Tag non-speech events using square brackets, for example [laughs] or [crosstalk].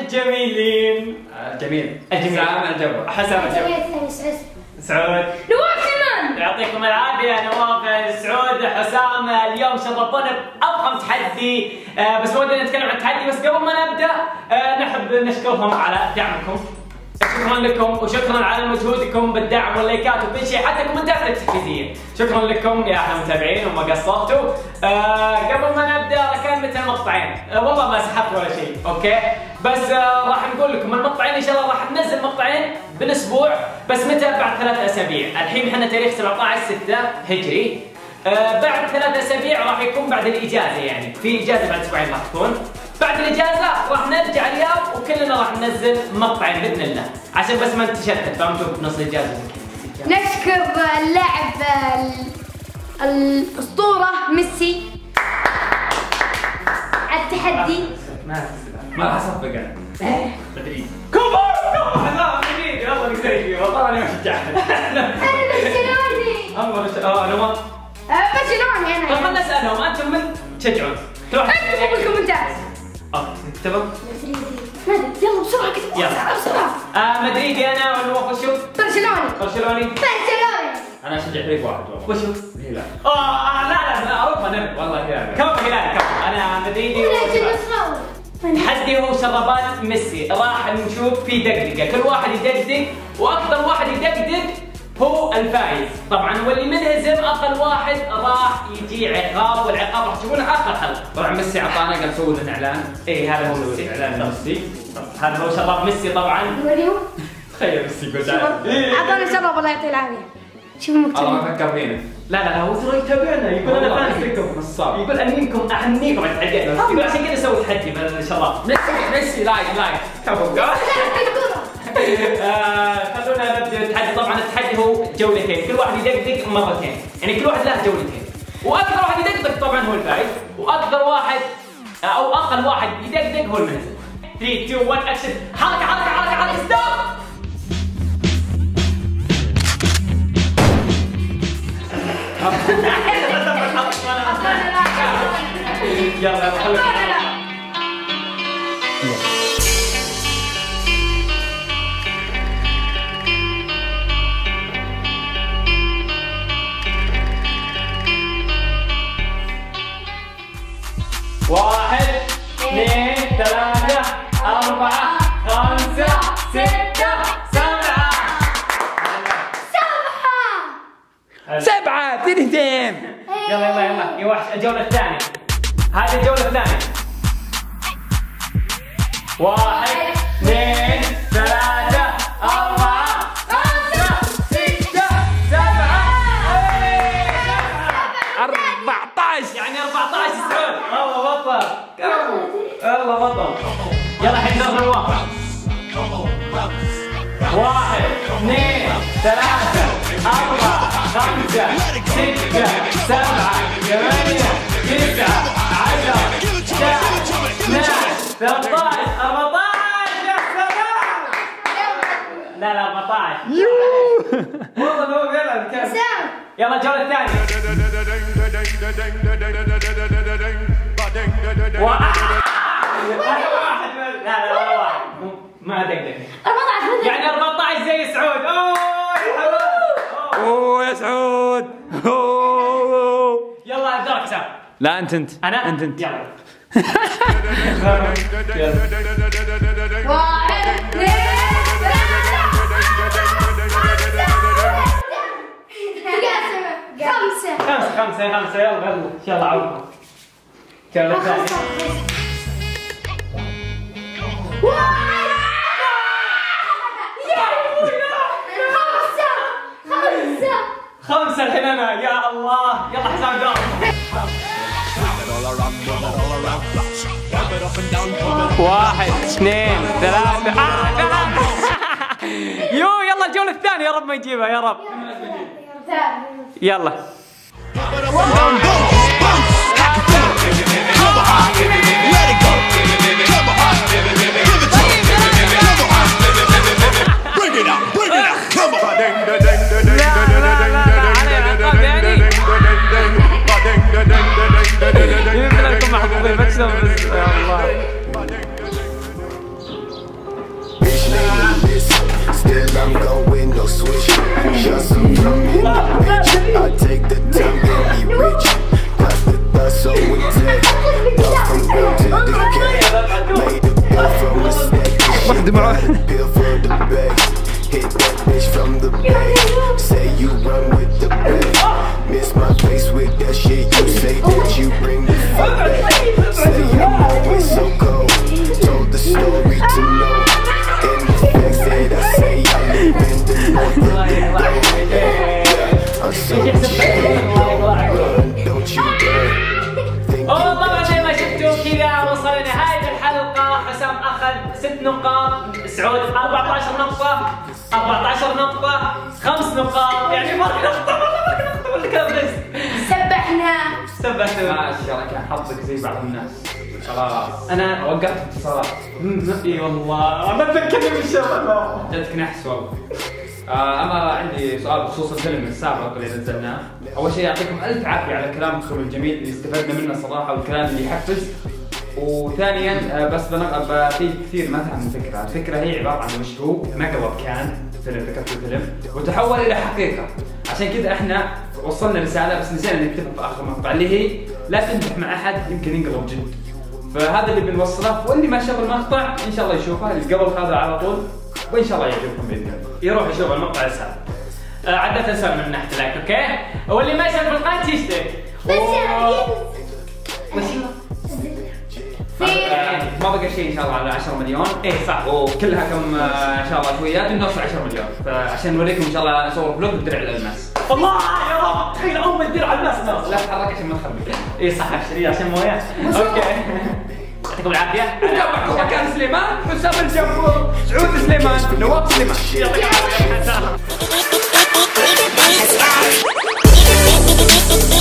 الجميلين. جميل الجميل. حسام الجبر حسام الجبر ثاني سعود. نواف كمان يعطيكم العافية نواف سعود حسام اليوم شرفونا بافخم تحدي. آه، بس ودنا نتكلم عن التحدي بس قبل ما نبدأ آه، نحب نشكرهم على دعمكم. شكرا لكم وشكرا على مجهودكم بالدعم واللايكات وكل شيء حتى الكومنتات التحفيزيه شكرا لكم يا أحلى متابعين وما قصرتوا. آه قبل ما نبدأ كان مثل مقطعين آه والله ما سحبت ولا شيء okay؟ بس آه راح نقول لكم المقطعين إن شاء الله راح ننزل مقطعين بالأسبوع بس متى؟ بعد ثلاث أسابيع. الحين إحنا تاريخ 17 6 هجري. آه بعد ثلاث أسابيع راح يكون بعد الإجازة يعني في إجازة بعد أسبوعين راح تكون. بعد الإجازة راح نرجع الرياض وكلنا راح ننزل مقطعين بإذن الله. عشان بس ما نتشتت فهمتوا بنص الإجازة. نشكر اللاعب ال- الأسطورة ميسي. على التحدي. ما ما أصفق أنا. كفر كفر لا مدريد يلا نقدر والله أنا ما شجعت أنا برشلوني اول شيء آه نواف آه، برشلوني طب خلنا أنا نسألهم. أنتم من تشجعون؟ اكتبوا بالكومنتات. آه اكتبوا مدريدي يلا بسرعة كتب يلا. بسرعة آه مدريدي أنا ونواف وشو؟ برشلوني. برشلوني. برشلوني. أنا أشجع فريق واحد والله. وشو؟ الهلال آه آه، لا لا لا اوروبا نبي. والله الهلال كم هلال كم أنا مدريدي ولا تحدي هو شربات ميسي. راح نشوف في دقدقه كل واحد يدقدق وأكثر واحد يدقدق هو الفايز طبعا واللي منهزم أقل واحد راح يجي عقاب والعقاب راح تشوفونه اخر حلقه طبعا ميسي اعطانا قال سووا لنا اعلان اي هذا هو ميسي اعلان ميسي هذا هو شراب ميسي طبعا تخيل ميسي يقول اعطونا شرب الله يعطيه العافيه شوفوا الله المكتوب ما فكر فينا لا لا لا هو ترى يتابعنا يقول أنا. فانس لكم نصاب. يقول انيمكم اهنيكم على التحديات يقول عشان كذا أسوي تحدي بالشراب ميسي ميسي like like كفو آه، خلونا نبدأ. التحدي طبعا التحدي هو جولتين. كل واحد يدقدق مرتين. يعني كل واحد له جولتين. وأكثر واحد يدقدق طبعا هو الفائز وأكثر واحد أو أقل واحد يدقدق هو المنهزم. 3 2 1 اكشن حركة حركة حركة حركة. stop يلا [laughs] [laughs] يلا خليك. واحد اثنين ثلاثة أربعة خمسة ستة سبعة. سبعة. تنتين يلا يلا يلا. يا وحش الجولة الثانية. هذه الجولة الثانية. واحد بطل يلا نظهر الواقع واحد اثنين ثلاثة أربعة خمسة ستة سبعة ثمانية تسعة عشرة 11 12 13 14 يا سلام لا لا 14 والله هو يلا الجولة الثانية لا لا ولا واحد ما دقدق 14 يعني 14 زي سعود اوه. اوه يا سعود أوه. يلا حساب لا انت انت أنا انت انت يلا واحد اثنين خمسة خمسة خمسة يلا يلا عوض الثانية خمسة يا الله يلا حسام واحد اثنين ثلاثة. آه ثلاثة يو يلا الجولة الثانية يا رب ما يجيبها يا رب. يلا. Beraber başlamamız. Allah. Still I'm going no switch Just some from I take the time and be rich 6 نقاط سعود 14 نقطة 14 نقطة 5 نقاط يعني فرق نقطة والله فرق نقطة ولا كم بس سبحنا. سبحت ما شاء الله كان حظك زي بعض الناس. خلاص. أنا وقفت اتصالات إي والله. ما تذكرني بالشغل جاتك نحس والله. آه أما عندي سؤال بخصوص الفيلم السابق اللي نزلناه. أول شيء يعطيكم ألف عافية على كلامكم الجميل اللي استفدنا منه صراحة والكلام اللي يحفز. وثانيا آه، بس بنق- في كثير ما فهم الفكرة، الفكرة هي عبارة عن هو مقلب كان فيلم ذكرت الفيلم. وتحول إلى حقيقة، عشان كذا إحنا وصلنا رسالة بس نسينا نكتبها في آخر مقطع اللي هي لا تمزح مع أحد يمكن ينقلب جد. فهذا اللي بنوصله واللي ما شاف المقطع إن شاء الله يشوفه اللي قبل هذا على طول وإن شاء الله يعجبكم بإذن الله. يروح يشوف المقطع السابق آه، عدة تنسى من ناحية like okay؟ واللي ما يشارك في القناة يشترك. بس وش بقى شيء إن شاء الله على 10 مليون. إيه صح. وكلها كم آه، إن شاء الله شويات نوصل 10 مليون. فعشان نوريكم إن شاء الله نصور فلوج بدرع الالماس الله يا رب. تخيل أول ما تدير على الناس لا تتحرك عشان ما تخربق اي صح. اشتري عشان مويه أوكي. يعطيكم العافية. تابعكم مكان سليمان. حسام الجبور سعود سليمان. نواف سليمان. يعطيكم العافية. [laughs]